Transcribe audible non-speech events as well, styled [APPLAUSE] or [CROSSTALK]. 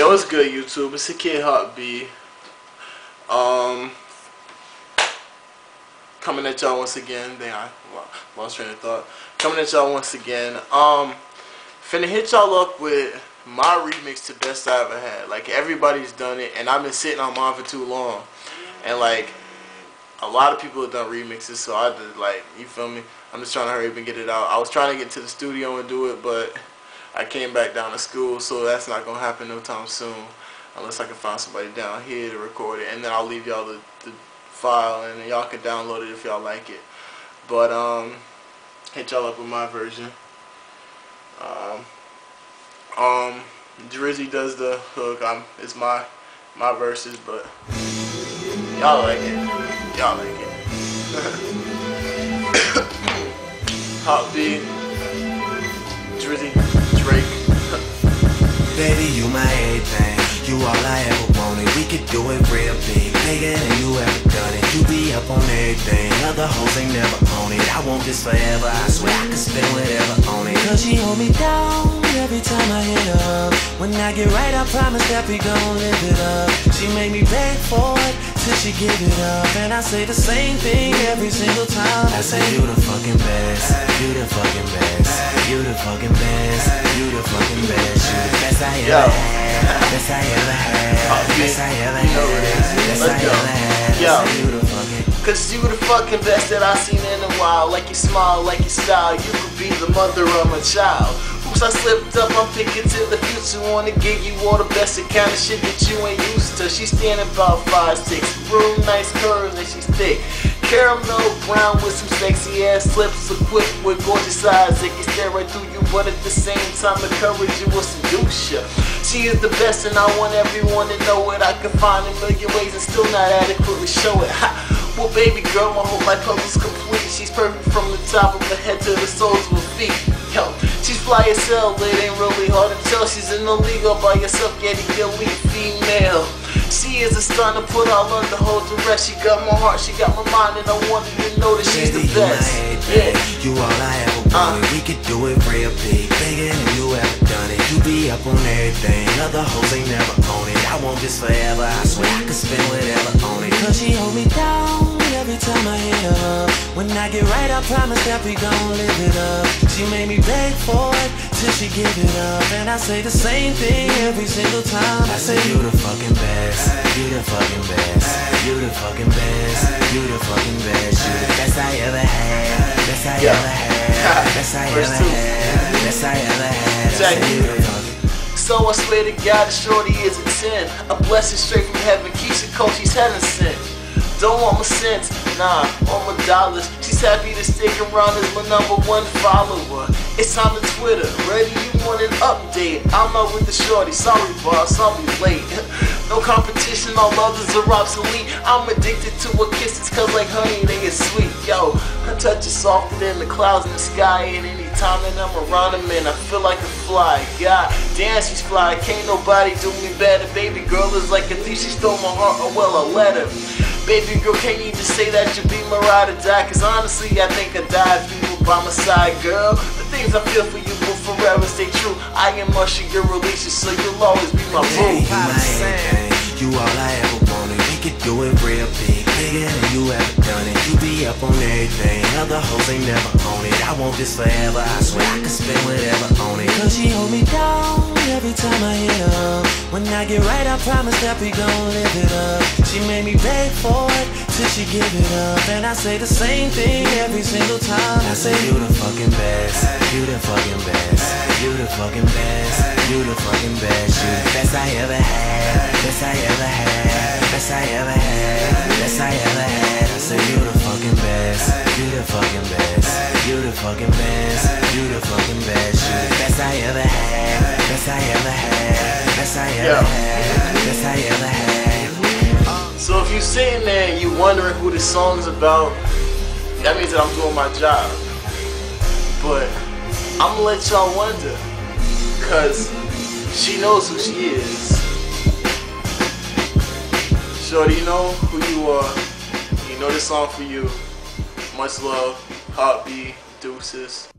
good, YouTube? It's a kid Hawk B. Um, coming at y'all once again. Dang, I lost train of thought. Coming at y'all once again. Um, finna hit y'all up with my remix to best I ever had. Like everybody's done it, and I've been sitting on mine for too long. And like a lot of people have done remixes, so I did like you feel me. I'm just trying to hurry up and get it out. I was trying to get to the studio and do it, but I came back down to school, so that's not gonna happen no time soon, unless I can find somebody down here to record it, and then I'll leave y'all the, the file, and y'all can download it if y'all like it. But um, hit y'all up with my version. Um, um, Drizzy does the hook. I'm it's my my verses, but y'all like it. Y'all like it. [LAUGHS] Hawk B, Drizzy. Drake. Baby, you my everything. You all I ever wanted. We could do it real big. Bigger than you ever done it. You be up on everything. Other hoes ain't never on it. I want this forever. I swear I could spend whatever on it. Cause she hold me down every time I hit up. When I get right, I promise that we gon' live it up. She made me beg for it till she give it up. And I say the same thing every single time. I say you the fucking best. You the fucking best. You the fucking best. You the fucking best. You the best I ever had. Best I ever had. Best I ever had. Best I ever had. Yo. You the fucking Cause you the fucking best that I seen in a while. Like you smile, like your style. You could be the mother of my child. I slipped up, I'm thinking to the future. Wanna give you all the best, the kind of shit that you ain't used to. She's standing about five, six. Real nice curves and she's thick. Caramel brown with some sexy ass lips, equipped with gorgeous eyes that can stare right through you, but at the same time encourage you or seduce you. She is the best, and I want everyone to know it. I can find a million ways and still not adequately show it. Ha. Well, baby girl, my whole life puzzle's complete. She's perfect from the top of her head to the soles of her feet. Yo, she's fly as hell, it ain't really hard to tell. She's in the league all by herself, getting elite female. She is a stunner, put all under hold the rest. She got my heart, she got my mind, and I want you to know that she's the Baby, you best. Yeah. You all I ever uh. wanted. We could do it real big, bigger than you ever done it. You be up on everything. Other hoes ain't never on it. I want this forever. I swear I could spend whatever on it. Cause she hold me down every time I hit her. When I get right, I promise that we gon' live it up. She made me beg for it till she give it up. And I say the same thing every single time. I say you the fucking best. You the fucking best. You the fucking best. You the fucking best. You the best I ever had. Best I Yeah. ever had. Best I ever had. Best I ever had. I Check say So I swear to God, the shorty is a 10. A blessing straight from heaven. Keyshia Cole, she's heaven sent. Don't want my cents, nah, want my dollars. She's happy to stick around as my number one follower. It's on the Twitter, ready? You want an update? I'm out with the shorty, sorry boss, I'll be late. No competition, all others are obsolete. I'm addicted to her kisses, cause like honey, they is sweet. Yo, her touch is softer than the clouds in the sky. And anytime that I'm around her, man, I feel like a fly. God damn, she's fly. Can't nobody do me better. Baby girl is like a thief, she stole my heart, oh well, a letter. Baby girl, can't even say that you be my ride or die. Cause honestly, I think I die if you were by my side, girl. The things I feel for you will forever stay true. I am Usher, your releases, so you'll always be my boo. Hey, you my. You all I ever wanted. We could do it real up on everything. Other hoes ain't never on it. I want this forever. I swear I could spend whatever on it. Cause she hold me down every time I hit her. When I get right, I promise that we gon' live it up. She made me beg for it till she give it up. And I say the same thing every single time. I say you the fucking best. You the fucking best. You the fucking best. You the fucking best. You the best I ever had. Best I ever had. Best I ever had. Fucking best. You the fucking best. You the fucking best. You the best I ever had. Best I ever had. Best I ever had. Best I ever had. So if you're sitting there and you wondering who this song's about, that means that I'm doing my job. But I'm gonna let y'all wonder, cause she knows who she is. Shorty, you know who you are. You know this song for you. Much love, Hawk B, Deuces.